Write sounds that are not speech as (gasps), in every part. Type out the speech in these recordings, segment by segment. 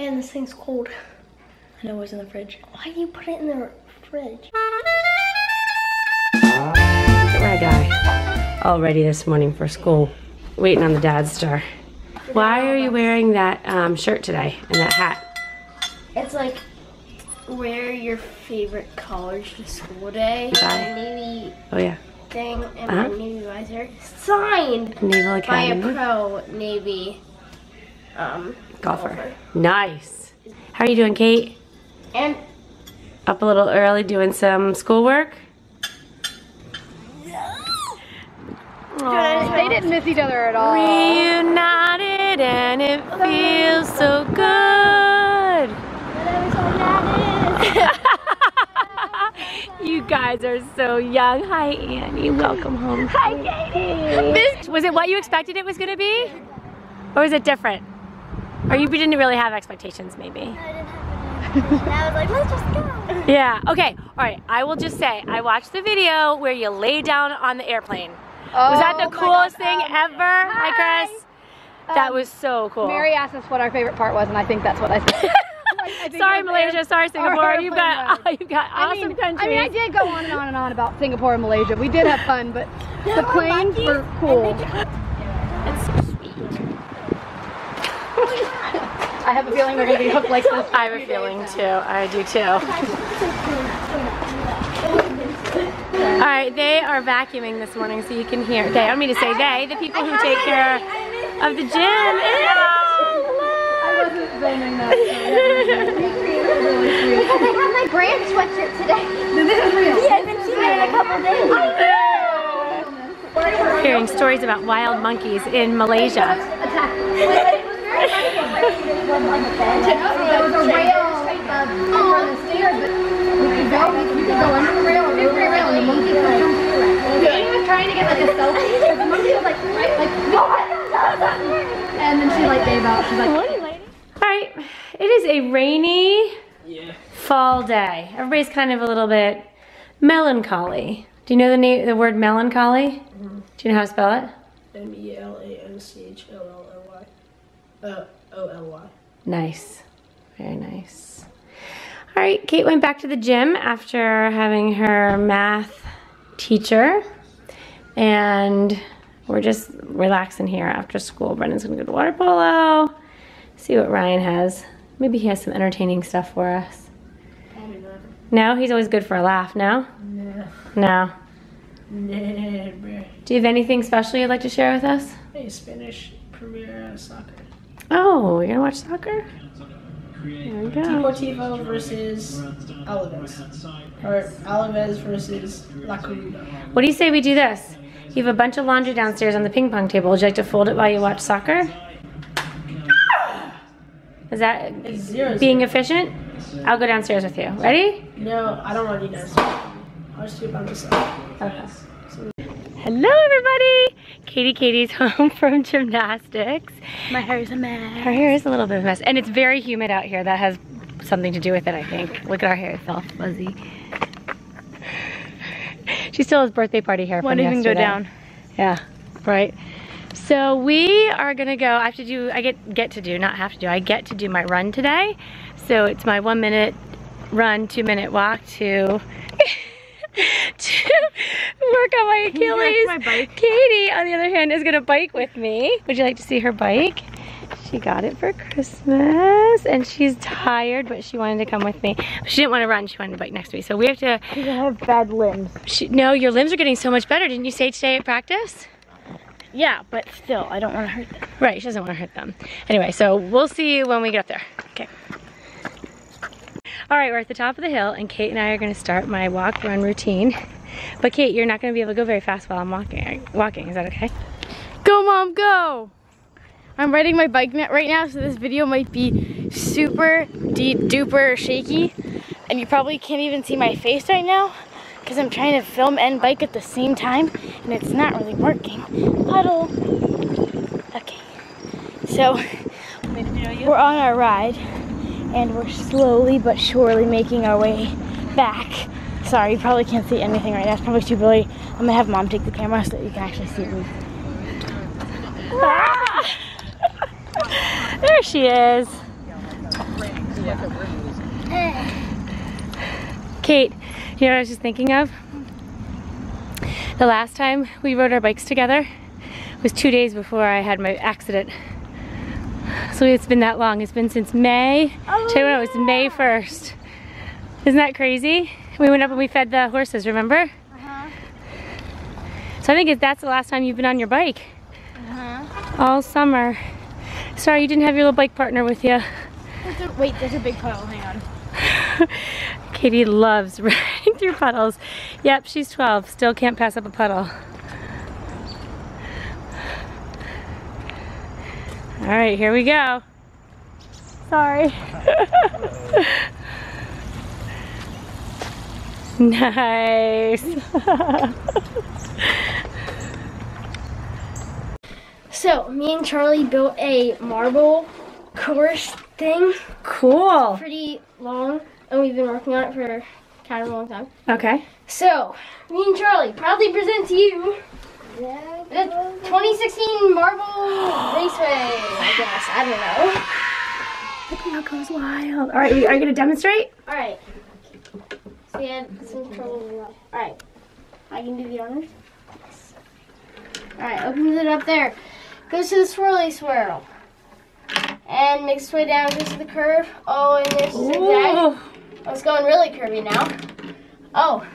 Man, this thing's cold. I know it was in the fridge. Why do you put it in the fridge? Red guy. All ready this morning for school. Waiting on the dad star. Why are you wearing that um, shirt today and that hat? It's like wear your favorite college to school day. Bye. Navy Oh yeah, thing and Uh-huh. my Navy visor signed Naval by a Academy. pro Navy um, Golfer. Nice. How are you doing, Kate? And Up a little early doing some schoolwork? They didn't miss each other at all. Reunited and it feels so good. (laughs) you guys are so young. Hi, Annie. Welcome home. Hi, Katie. Was it what you expected it was going to be? Or was it different? Or you didn't really have expectations, maybe? I was like, let's just go. (laughs) Yeah, okay. All right, I will just say, I watched the video where you lay down on the airplane. Was that the Oh coolest thing um, ever? Hi, Chris. that Um, was so cool. Mary asked us what our favorite part was, and I think that's what I said. (laughs) I think sorry, Malaysia. air- Sorry, Singapore. You've got ride. (laughs) you've got I awesome mean, countries. I mean, I did go on and on and on about Singapore and Malaysia. We did have fun, but the planes were cool. That's so sweet. I have a feeling we're gonna be hooked like this. (laughs) I have a feeling too. I do too. All right, they are vacuuming this morning, so you can hear. They, I don't mean to say they, the people who take care of the gym. I wasn't filming that. Because I have my brand sweatshirt today. This is real. He hasn't seen it in a couple days. Hearing stories about wild monkeys in Malaysia. There was a rail on the stairs, but we could go, we could go under the rail or over the rail, and the monkey was jump through it. Katie was trying to get like a selfie, but the monkey was like, like, and then she like gave out. She's like, All right, it is a rainy fall day. Everybody's kind of a little bit melancholy. Do you know the name, the word melancholy? Do you know how to spell it? M E L A N C H O L L Y. Uh, O L Y. Nice. Very nice. All right, Kate went back to the gym after having her math teacher. And we're just relaxing here after school. Brennan's gonna go to water polo, see what Ryan has. Maybe he has some entertaining stuff for us. No, he's always good for a laugh, no? Nah. No. Never. Do you have anything special you'd like to share with us? Hey, Spanish Premier Soccer. Oh, you're gonna watch soccer? There we go. Deportivo versus Alaves. Or Alaves versus La Coruña. What do you say we do this? You have a bunch of laundry downstairs on the ping pong table. Would you like to fold it while you watch soccer? Is that zero. being efficient? I'll go downstairs with you. Ready? No, I don't want you guys. I'll just do it by myself. Okay. Hello, everybody. Katie Katie's (laughs) home from gymnastics. My hair is a mess. Her hair is a little bit of a mess, and it's very humid out here. That has something to do with it, I think. Look at our hair; it's all fuzzy. (sighs) She still has birthday party hair Won't from even go down. Yeah, right. So we are gonna go. I have to do. I get get to do, not have to do. I get to do my run today. So it's my one minute run, two minute walk to (laughs) (laughs) to work on my Achilles. my bike? Katie, on the other hand, is gonna bike with me. Would you like to see her bike? She got it for Christmas and she's tired, but she wanted to come with me. She didn't want to run, she wanted to bike next to me. So we have to, I have bad limbs. she, no, your limbs are getting so much better. Didn't you say today at practice? Yeah, but still, I don't want to hurt them. Right, she doesn't want to hurt them. Anyway, so we'll see you when we get up there. Okay. All right, we're at the top of the hill and Kate and I are gonna start my walk run routine. But Kate, you're not gonna be able to go very fast while I'm walking. Walking, is that okay? Go, mom, go! I'm riding my bike right now, so this video might be super deep duper shaky. And you probably can't even see my face right now because I'm trying to film and bike at the same time and it's not really working. Puddle. Okay. So (laughs) we're on our ride and we're slowly but surely making our way back. Sorry, you probably can't see anything right now. It's probably too blurry. I'm gonna have mom take the camera so that you can actually see me. Ah! (laughs) there she is. Kate, you know what I was just thinking of? The last time we rode our bikes together was two days before I had my accident. It's been that long. It's been since May. Oh, Tell you what, it was May 1st. Isn't that crazy? We went up and we fed the horses, remember? Uh-huh. So I think if that's the last time you've been on your bike. Uh-huh. All summer. Sorry you didn't have your little bike partner with you. There's a, wait, there's a big puddle, hang on. (laughs) Katie loves (laughs) riding through puddles. Yep, she's 12, still can't pass up a puddle. All right, here we go. Sorry. nice. so, me and Charlie built a marble course thing. Cool. Pretty long, and we've been working on it for kind of a long time. Okay. So, me and Charlie proudly present to you the 2016 Marble (gasps) Raceway, I guess. I don't know. The crowd goes wild. All right, are you going to demonstrate? All right. So, yeah, some trouble. All right. I can do the honors. All right, opens it up there. Goes to the swirly swirl. And makes its way down, goes to the curve. Oh, and there's zigzag. Oh, it's going really curvy now. Oh,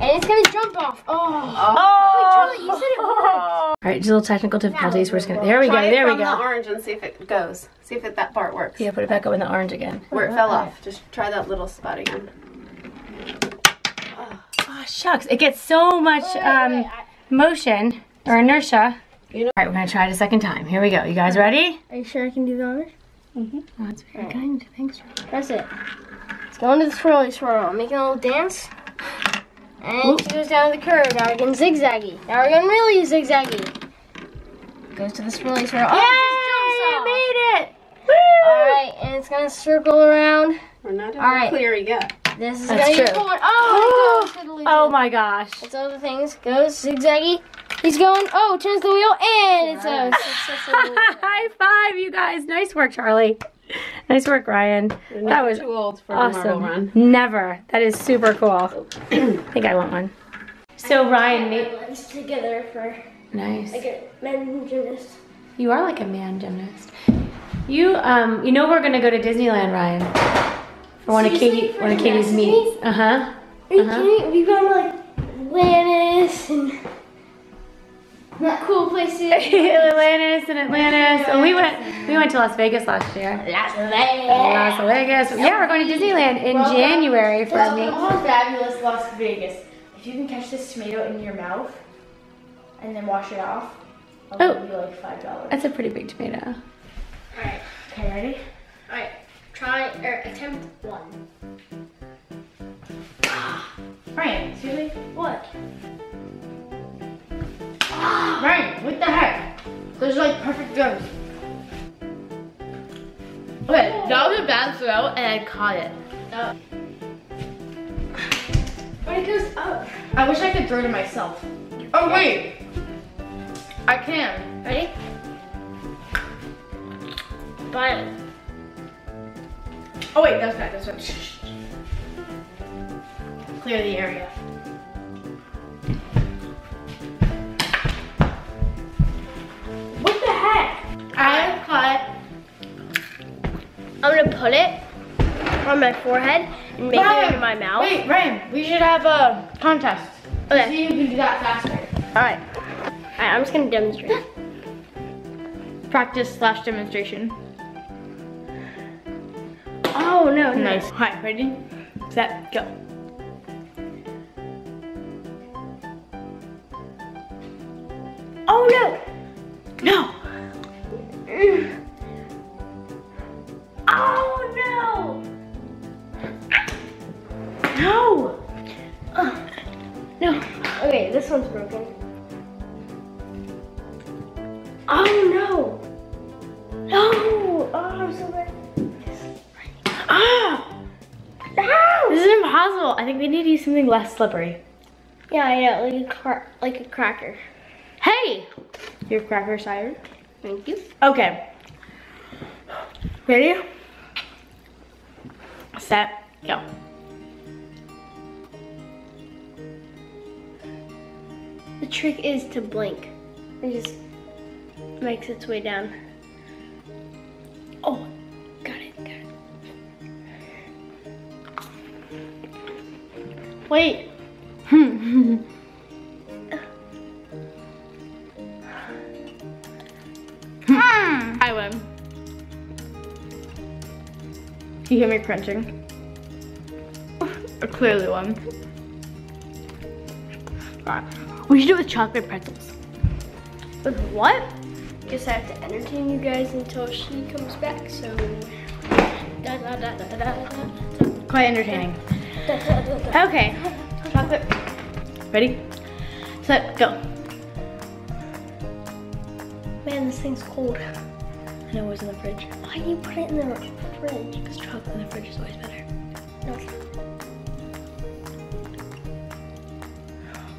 and it's gonna jump off. Oh. oh. Wait, Charlie, you said it worked. All right, just a little technical difficulties. We're just gonna. There we Try go. There we go. the orange and see if it goes. See if it, that part works. Yeah, put it back up in the orange again. Where it fell off. Just try that little spot again. Oh shucks! It gets so much um, motion or inertia. You know. All right, we're gonna try it a second time. Here we go. You guys ready? Are you sure I can do the honors? Mm-hmm. Oh, that's very kind. Thanks. Press it. It's going to the swirly swirl. Making a little dance. And she goes down the curve. Now we're getting zigzaggy. Now we're getting really zigzaggy. Goes to the swirly swirl. Oh, Yay! made it! Alright, and it's gonna circle around. We're not All right. clear yet. This is That's gonna true. going. Oh, (gasps) oh my gosh. It's all the things. Goes zigzaggy. He's going. Oh, turns the wheel and it's a successful. High five, you guys. Nice work, Charlie. (laughs) Nice work, Ryan. that was too old for awesome. run. Never. That is super cool. (clears throat) I think I want one. So Ryan made legs together for nice. like a man gymnast. You are like a man gymnast. You um you know we're gonna go to Disneyland, Ryan. For one of Katie one of Katie's meets. Uh huh. Are you uh -huh. kidding? We've gone like Atlantis and not cool places. (laughs) Atlantis and Atlantis. Oh, we went we went to Las Vegas last year. Las Vegas. Las Vegas. Yeah, we're going to Disneyland in well, January for me. Oh, fabulous Las Vegas. If you can catch this tomato in your mouth and then wash it off, I'll oh, give you like five dollars. That's a pretty big tomato. Alright. Okay, ready? Alright. Try or attempt one. Ah. Ryan, seriously? What? (gasps) Right, what the heck? There's like perfect jumps. Okay, that was a bad throw and I caught it. Oh. (sighs) But it goes up. I wish I could throw to myself. Oh wait. I can. Ready? But Oh wait, that's bad, that's bad. Clear the area. Put it on my forehead and make Ryan, my mouth. Wait, Ryan, we should have a contest. Okay. See who can do that faster. All right. All right, I'm just gonna demonstrate. (laughs) Practice slash demonstration. Oh no. Nice. All right, ready, set, go. Oh no. No. Impossible. I think we need to use something less slippery. Yeah, yeah, like a like a cracker. Hey! Your cracker cider. Thank you. Okay. Ready? set, go. The trick is to blink. It just makes its way down. Wait. Hmm. I win. You hear me crunching? I clearly won. Alright. We should do it with chocolate pretzels. With what? Guess I have to entertain you guys until she comes back, so. Da, da, da, Quite entertaining. Okay. Chocolate. Ready? Set, go. Man, this thing's cold. I know it was in the fridge. Why do you put it in the fridge? Because chocolate in the fridge is always better. No.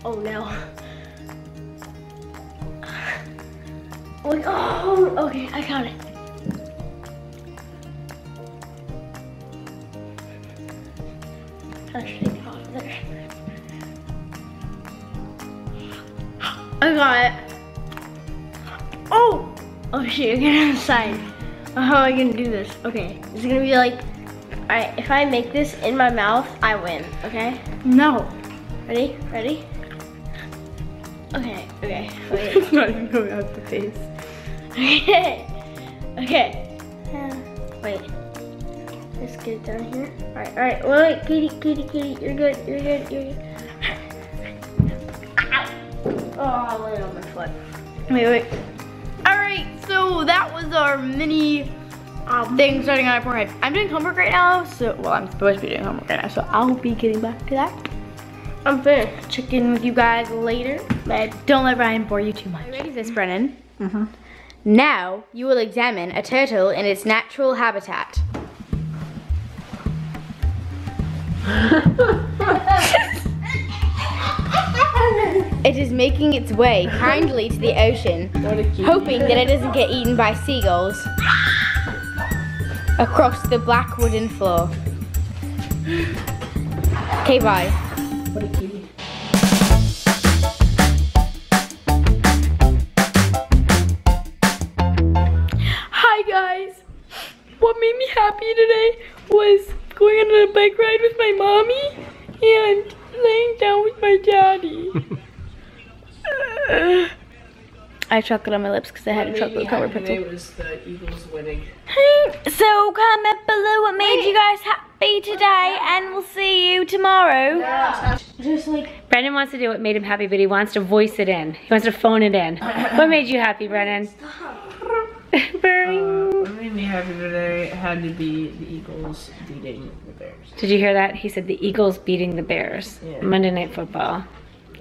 Oh no. Look, oh, okay, I got it. I got it. Oh! Oh shit, get inside. How am I gonna do this? Okay, it's gonna be like, alright, if I make this in my mouth, I win, okay? No. Ready? Ready? Okay, okay, (laughs) wait. It's not even going out the face. (laughs) okay, okay. Uh, wait. Let's get down here. Alright, alright, wait, wait, kitty, kitty, Katie, you're good, you're good, you're good. Ow. Oh, I landed on my foot. Wait, wait. All right, so that was our mini um, thing starting on our forehead. I'm doing homework right now, so, well, I'm supposed to be doing homework right now, so I'll be getting back to that. I'm finished. Check in with you guys later, but don't let Ryan bore you too much. Are you ready for this, Brennan? Mm-hmm. Now, you will examine a turtle in its natural habitat. (laughs) It is making its way kindly to the ocean, hoping that it doesn't get eaten by seagulls across the black wooden floor. Okay, bye. What. Hi guys! What made me happy today was going on a bike ride with my mommy and laying down with my daddy. (laughs) I have chocolate on my lips because I had a chocolate covered Today pretzel. was the Eagles winning. Hmm, so comment below what made you guys happy today and we'll see you tomorrow. Just like, Brennan wants to do what made him happy, but he wants to voice it in. He wants to phone it in. (clears throat) what made you happy, Brennan? (laughs) Bing. What made me happy today had to be the Eagles beating the Bears. Did you hear that? He said the Eagles beating the Bears. Yeah. Monday Night Football.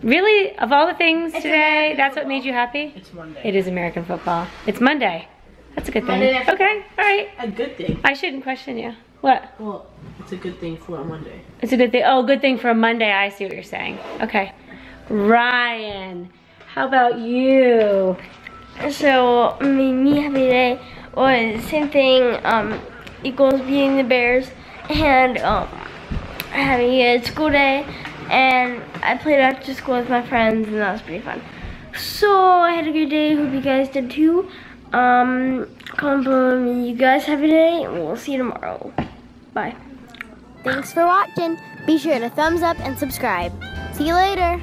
Really? Of all the things today, that's what made you happy? It's Monday. It is American football. It's Monday. That's a good thing. Monday Night Okay, all right. A good thing. I shouldn't question you. What? Well, it's a good thing for a Monday. It's a good thing. Oh, good thing for a Monday. I see what you're saying. Okay. Ryan, how about you? so made me happy today was same thing, um, Eagles beating the Bears and um, having a good school day and I played after school with my friends and that was pretty fun. So I had a good day, hope you guys did too. Um, me you guys have a day and we'll see you tomorrow. Bye. Thanks for watching. Be sure to thumbs up and subscribe. See you later.